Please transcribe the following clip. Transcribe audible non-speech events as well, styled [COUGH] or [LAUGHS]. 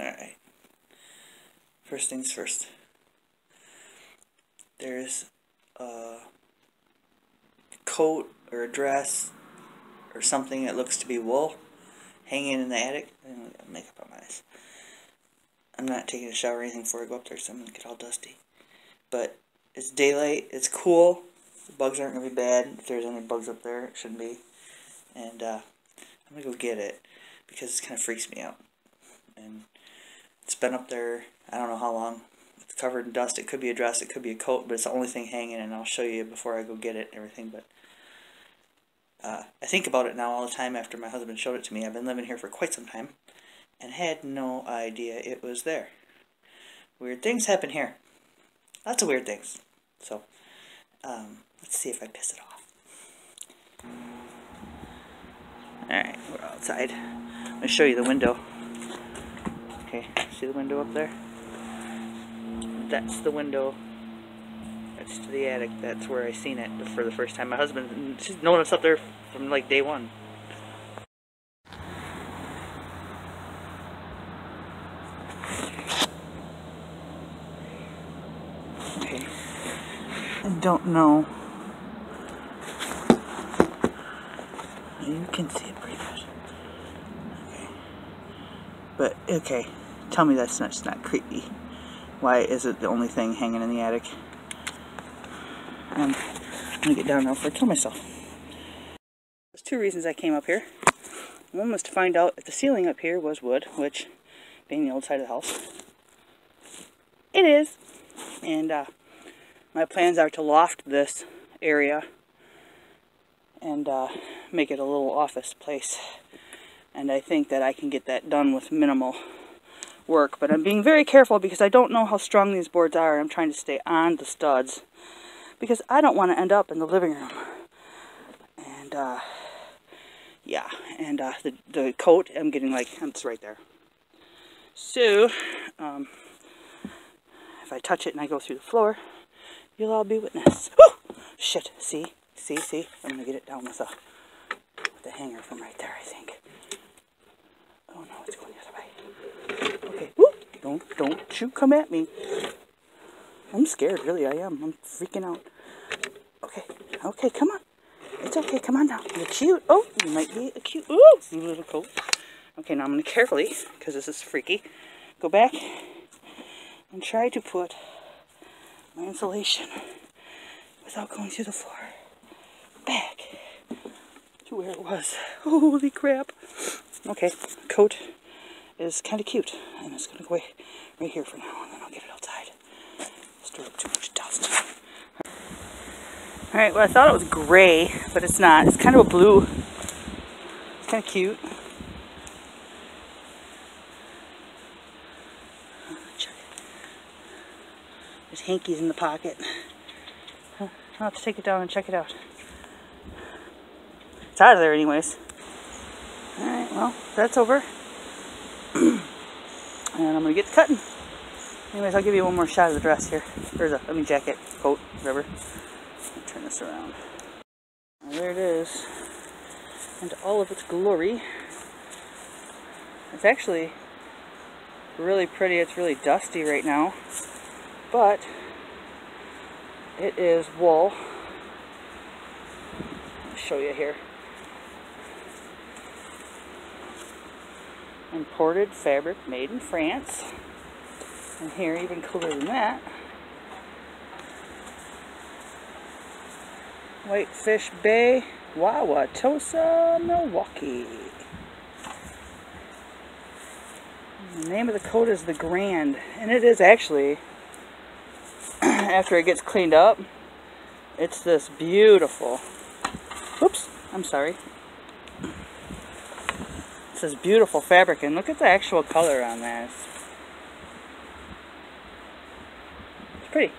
Alright. First things first. There's a coat or a dress or something that looks to be wool hanging in the attic. I got makeup on my eyes. I'm not taking a shower or anything before I go up there so I'm going to get all dusty. But it's daylight. It's cool. The bugs aren't going to be bad. If there's any bugs up there, it shouldn't be. And uh, I'm going to go get it because it kind of freaks me out. And it's been up there, I don't know how long. It's covered in dust. It could be a dress, it could be a coat, but it's the only thing hanging, and I'll show you before I go get it and everything. But uh, I think about it now all the time after my husband showed it to me. I've been living here for quite some time and had no idea it was there. Weird things happen here. Lots of weird things. So, um, let's see if I piss it off. Alright, we're outside. I'm going to show you the window. Okay, see the window up there? That's the window. That's to the attic. That's where I seen it for the first time. My husband, she's known it's up there from like day one. Okay. I don't know. You can see it pretty good. Okay. But, okay. Tell me that's not, not creepy. Why is it the only thing hanging in the attic? I'm gonna get down now I kill myself. There's two reasons I came up here. One was to find out if the ceiling up here was wood, which, being the old side of the house, it is. And uh, my plans are to loft this area and uh, make it a little office place. And I think that I can get that done with minimal work. But I'm being very careful because I don't know how strong these boards are. I'm trying to stay on the studs because I don't want to end up in the living room. And, uh, yeah, and uh, the, the coat, I'm getting like, it's right there. So, um, if I touch it and I go through the floor, you'll all be witness. Oh, Shit, see, see, see, I'm going to get it down with a, with a hanger from right there, I think. Oh no, it's going the don't, don't you come at me. I'm scared, really, I am. I'm freaking out. Okay, okay, come on. It's okay, come on now. You're cute. Oh, you might be a cute, ooh, little coat. Okay, now I'm going to carefully, because this is freaky, go back and try to put my insulation without going through the floor back to where it was. [LAUGHS] Holy crap. Okay, coat is kind of cute, and it's going to go away right here for now, and then I'll get it outside. Stir up too much dust. Alright, well I thought it was gray, but it's not. It's kind of a blue. It's kind of cute. There's hankies in the pocket. I'll have to take it down and check it out. It's out of there anyways. Alright, well, that's over. And I'm to get to cutting. Anyways, I'll give you one more shot of the dress here. Or the, I mean, jacket, coat, whatever. turn this around. there it is. And all of its glory. It's actually really pretty. It's really dusty right now. But it is wool. I'll show you here. Imported fabric made in France. And here, even cooler than that, Whitefish Bay, Wauwatosa, Milwaukee. The name of the coat is the Grand, and it is actually, [CLEARS THROAT] after it gets cleaned up, it's this beautiful, oops, I'm sorry, it's this beautiful fabric, and look at the actual color on that. It's pretty.